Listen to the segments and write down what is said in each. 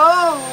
Oh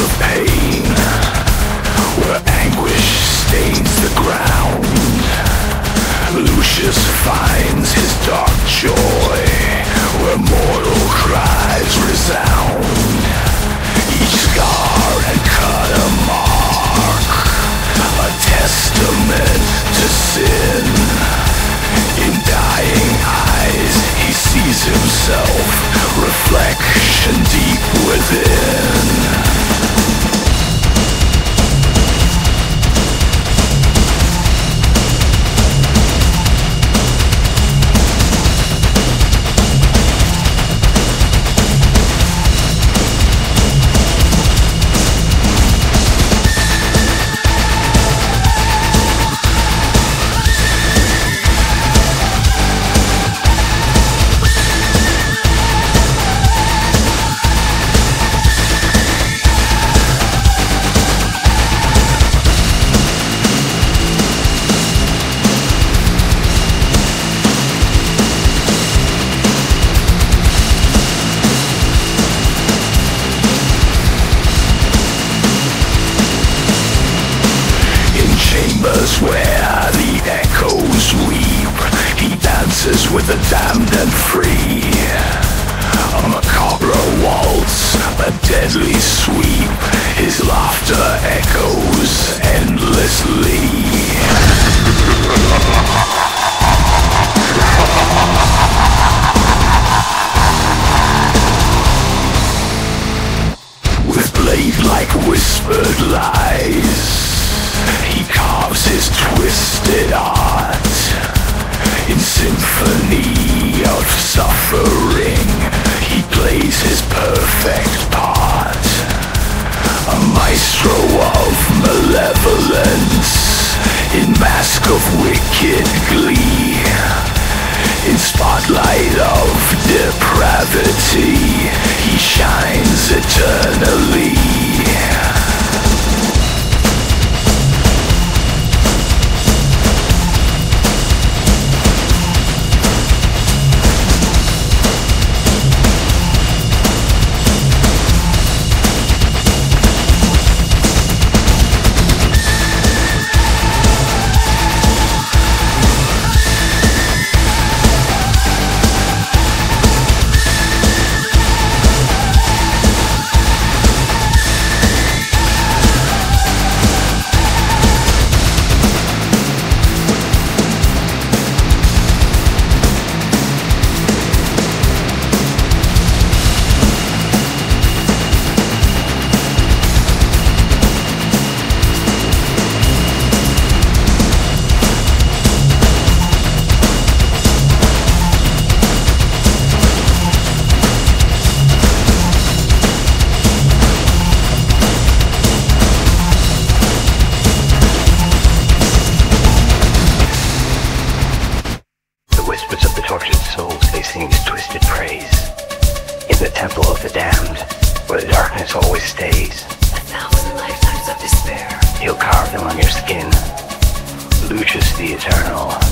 of pain. Where anguish stains the ground. Lucius finds his dark joy. Where mortal cries resound. Each scar and cut a mark. A testament to sin. In dying eyes, he sees himself, reflection deep within. Where the echoes weep, he dances with the damned and free. A macabre waltz, a deadly sweep, his laughter echoes endlessly. suffering He plays his perfect part. A maestro of malevolence. In mask of wicked glee. In spotlight of depravity, he shines eternally. of the damned, where the darkness always stays. A thousand lifetimes of despair. He'll carve them on your skin. Lucius the Eternal.